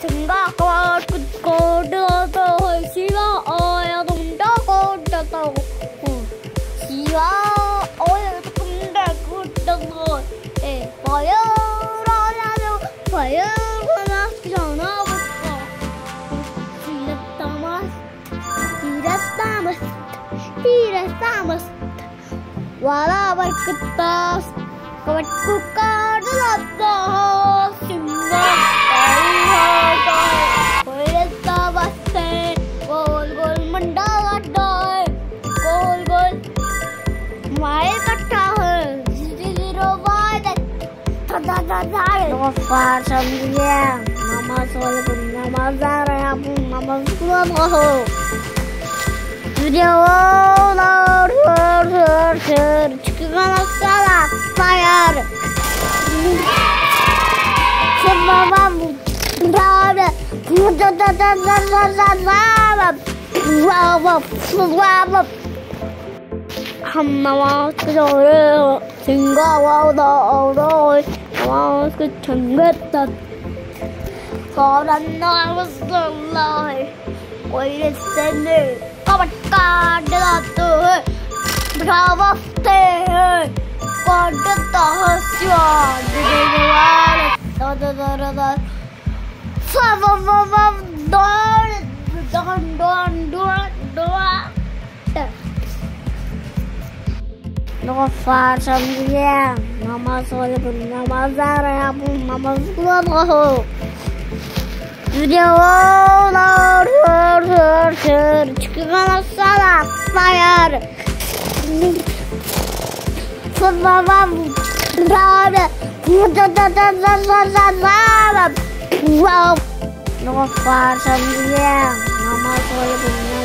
생각을 끊고 들어서 싫어요 동다고 들어서 싫어요 근데 그때도 예 봐요라고 봐요라 전화부터 이랬다마스 이랬다마스 이랬다마스 와라 발끝다 그만큼 까 namazlar yok parçam diye. Namaz olgun namazlar yapın namaz kılalım. Videolar hır hır hır çıkılan akşalar sayar. Şimdi babam Tabi Burada da da da da da da Vavap Vavap Hamma Vavap Vavap Vavap Vavap Vavap was contented. God, and I was alive. Wait a second. Oh my God, did I do it? But I was there. God, did the host you are? Did you go out? Da da da da da. Fa fa fa fa. Don, don, don. Nossa, mulher, namaz olha por namaz era por namaz globo. Video olur hır hır hır çıkana sala fire. Babam rara da da da da da da da. Wow. Nossa, mulher, namaz olha por